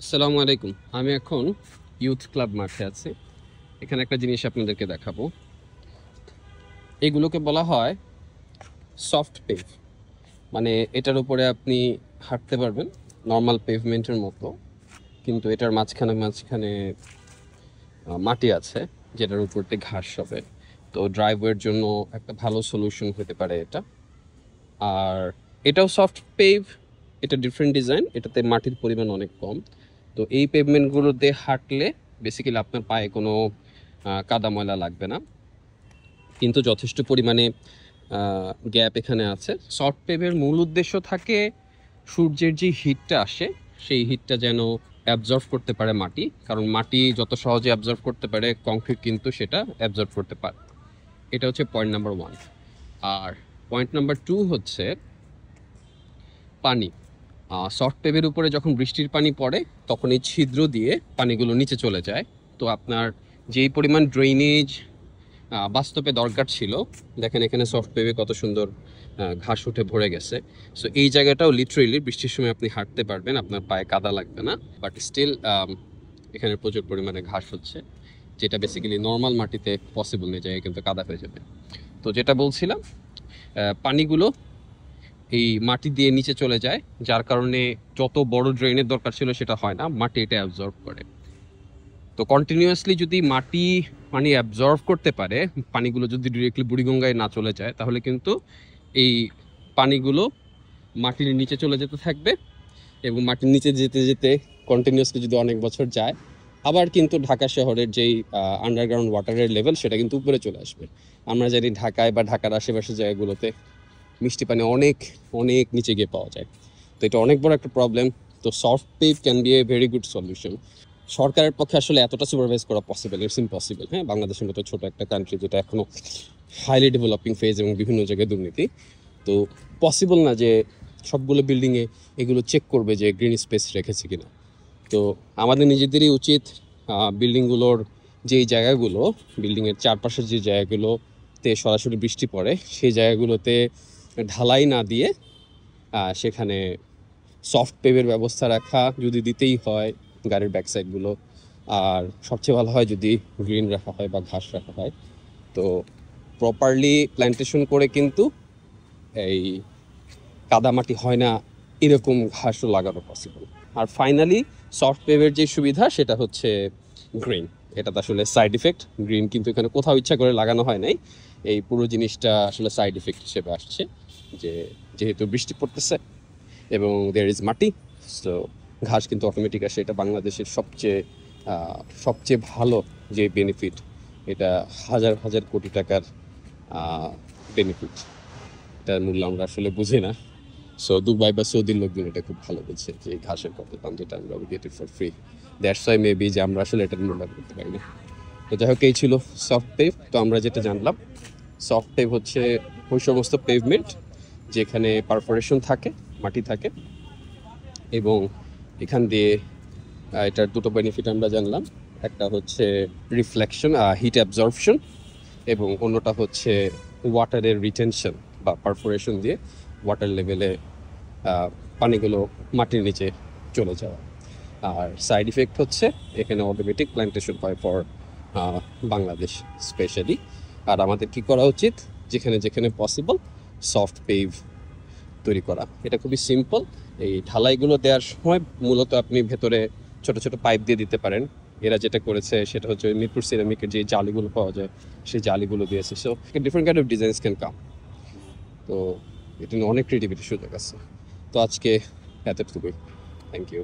আসসালামু আলাইকুম। আমি এখন ইউথ ক্লাব মাঠে আছি। এখানে একটা জিনিস আপনাদেরকে দেখাবো। এগুলোকে বলা হয় সফট পেভ মানে এটার উপরে আপনি হাঁটতে পারবেন নর্মাল পেভমেন্টের মতো। কিন্তু এটার মাঝখানে মাঝখানে মাটি আছে, যেটার উপরতে ঘাস হবে। তো ড্রাইভওয়ের জন্য একটা ভালো সলিউশন হতে পারে এটা। আর এটাও সফট পেভ এটা ডিফারেন্ট ডিজাইন এটাতে মাটির পরিমাণ অনেক কম। তো এই পেভমেন্টগুলোতে হাঁটলে বেসিক্যালি আপনার পায়ে কোনো কাদা ময়লা লাগবে না। কিন্তু যথেষ্ট পরিমাণে গ্যাপ এখানে আছে। সফট পেভের মূল উদ্দেশ্য থাকে সূর্যের যে হিটটা আসে, সেই হিটটা যেন অ্যাবজর্ভ করতে পারে মাটি। কারণ মাটি যত সহজে অ্যাবজর্ভ করতে পারে কংক্রিট কিন্তু সেটা অ্যাবজর্ভ করতে পারে। এটা হচ্ছে পয়েন্ট নাম্বার ওয়ান আর পয়েন্ট নাম্বার টু হচ্ছে পানি। সফট পেভের উপরে যখন বৃষ্টির পানি পড়ে, তখন এই ছিদ্র দিয়ে পানিগুলো নিচে চলে যায়। তো আপনার যেই পরিমাণ ড্রেনেজ বাস্তবে দরকার ছিল, দেখেন এখানে সফট পেভে কত সুন্দর ঘাস উঠে ভরে গেছে। সো এই জায়গাটাও লিটারেলি বৃষ্টির সময় আপনি হাঁটতে পারবেন, আপনার পায়ে কাদা লাগবে না। বাট স্টিল এখানে প্রচুর পরিমাণে ঘাস হচ্ছে, যেটা বেসিক্যালি নর্মাল মাটিতে পসিবল নেই জায়গায় কিন্তু কাদা হয়ে যাবে। তো যেটা বলছিলাম পানিগুলো এই মাটি দিয়ে নিচে চলে যায়, যার কারণে যত বড় ড্রেনের দরকার ছিল সেটা হয় না, মাটি এটা অ্যাবজর্ব করে। তো কন্টিনিউয়াসলি যদি মাটি পানি অ্যাবজর্ব করতে পারে, পানিগুলো যদি ডিরেক্টলি বুড়িগঙ্গায় না চলে যায়, তাহলে কিন্তু এই পানিগুলো মাটির নিচে চলে যেতে থাকবে এবং মাটির নিচে যেতে যেতে কন্টিনিউয়াসলি যদি অনেক বছর যায়, আবার কিন্তু ঢাকা শহরের যেই আন্ডারগ্রাউন্ড ওয়াটারের লেভেল সেটা কিন্তু উপরে চলে আসবে। আমরা জানি ঢাকায় বা ঢাকার আশেপাশের জায়গাগুলোতে মিষ্টি পানি অনেক অনেক নিচে গিয়ে পাওয়া যায়। তো এটা অনেক বড় একটা প্রবলেম তো soft pave can be a very good solution সরকারের পক্ষে আসলে এতটা সুপারভাইজ করা পসিবল ইটস ইম্পসিবল হ্যাঁ বাংলাদেশের মতো ছোটো একটা কান্ট্রি যেটা এখনও হাইলি ডেভেলপিং ফেজ এবং বিভিন্ন জায়গায় দুর্নীতি। তো পসিবল না যে সবগুলো বিল্ডিংয়ে এগুলো চেক করবে যে গ্রিন স্পেস রেখেছে কিনা। তো আমাদের নিজেদেরই উচিত বিল্ডিংগুলোর যেই জায়গাগুলো বিল্ডিংয়ের চারপাশের যে জায়গাগুলোতে সরাসরি বৃষ্টি পড়ে, সেই জায়গাগুলোতে ঢালাই না দিয়ে সেখানে সফট পেভের ব্যবস্থা রাখা যদি দিতেই হয় গাড়ির ব্যাক সাইডগুলো আর সবচেয়ে ভালো হয় যদি গ্রিন রাখা হয় বা ঘাস রাখা হয়। তো প্রপারলি প্ল্যান্টেশন করে কিন্তু এই কাদামাটি হয় না, এরকম ঘাসও লাগানো পসিবল আর ফাইনালি সফট পেভের যে সুবিধা সেটা হচ্ছে গ্রিন এটা তো আসলে সাইড ইফেক্ট গ্রিন কিন্তু এখানে কোথাও ইচ্ছা করে লাগানো হয় নাই। এই পুরো জিনিসটা আসলে সাইড ইফেক্ট হিসেবে আসছে। যে যেহেতু বৃষ্টি পড়তেছে এবং দেয়ার ইজ মাটি সো ঘাস কিন্তু অটোমেটিক আসে। এটা বাংলাদেশের সবচেয়ে সবচেয়ে ভালো যে বেনিফিট এটা হাজার হাজার কোটি টাকার বেনিফিট এটার মূল্য আমরা আসলে বুঝি না। সো দুবাই বা সৌদির লোকজন এটা খুব ভালো বুঝছে যে ঘাসের কত দাম যেটা আমরা get for free that's why maybe যে আমরা আসলে এটার মূল্য করতে পারি না তো যাই হোক, এই ছিল সফট পেভ তো আমরা যেটা জানলাম সফট পেভ হচ্ছে ওই সমস্ত পেভমেন্ট যেখানে পারফোরেশন থাকে, মাটি থাকে এবং এখান দিয়ে এটার দুটো বেনিফিট আমরা জানলাম। একটা হচ্ছে রিফ্লেকশন হিট অ্যাবজর্পশন এবং অন্যটা হচ্ছে ওয়াটারের রিটেনশন বা পারফোরেশন দিয়ে ওয়াটার লেভেলে পানিগুলো মাটির নিচে চলে যাওয়া। আর সাইড ইফেক্ট হচ্ছে এখানে অটোমেটিক প্ল্যান্টেশন হয় ফর বাংলাদেশ স্পেশালি আর আমাদের কি করা উচিত? যেখানে যেখানে পসিবল সফট পেভ তৈরি করা। এটা খুবই সিম্পল এই ঢালাইগুলো দেওয়ার সময় মূলত আপনি ভেতরে ছোট ছোট পাইপ দিয়ে দিতে পারেন। এরা যেটা করেছে সেটা হচ্ছে মিরপুর সিরামিকের যে জালিগুলো পাওয়া যায়, সেই জালিগুলো দিয়েছে। So different kind of designs can come তো, এটা নিয়ে অনেক ক্রিয়েটিভিটির সুযোগ আছে। তো আজকে এতটুকুই। Thank you